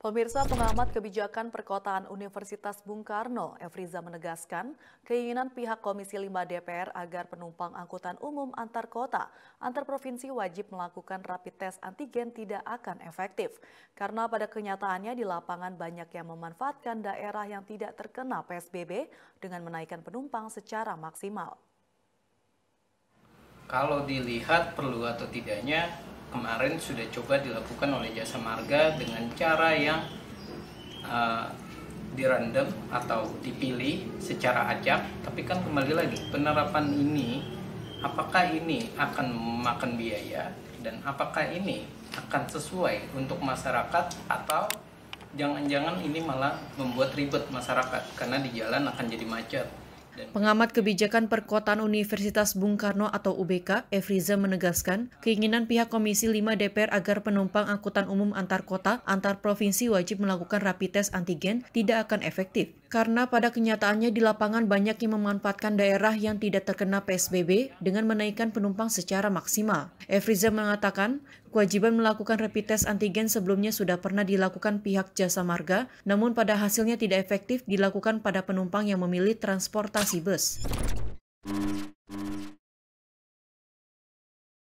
Pemirsa pengamat kebijakan perkotaan Universitas Bung Karno, Efriza menegaskan keinginan pihak Komisi 5 DPR agar penumpang angkutan umum antar kota, antar provinsi wajib melakukan rapid test antigen tidak akan efektif. Karena pada kenyataannya di lapangan banyak yang memanfaatkan daerah yang tidak terkena PSBB dengan menaikkan penumpang secara maksimal. Kalau dilihat perlu atau tidaknya kemarin sudah coba dilakukan oleh jasa marga dengan cara yang uh, dirandom atau dipilih secara acak. Tapi kan kembali lagi penerapan ini apakah ini akan memakan biaya? Dan apakah ini akan sesuai untuk masyarakat? Atau jangan-jangan ini malah membuat ribet masyarakat karena di jalan akan jadi macet Pengamat Kebijakan Perkotaan Universitas Bung Karno atau UBK, Efriza menegaskan, keinginan pihak Komisi 5 DPR agar penumpang angkutan umum antar kota, antar provinsi wajib melakukan rapid test antigen tidak akan efektif. Karena pada kenyataannya di lapangan banyak yang memanfaatkan daerah yang tidak terkena PSBB dengan menaikkan penumpang secara maksimal. Efriza mengatakan, kewajiban melakukan rapid test antigen sebelumnya sudah pernah dilakukan pihak jasa marga, namun pada hasilnya tidak efektif dilakukan pada penumpang yang memilih transportasi bus.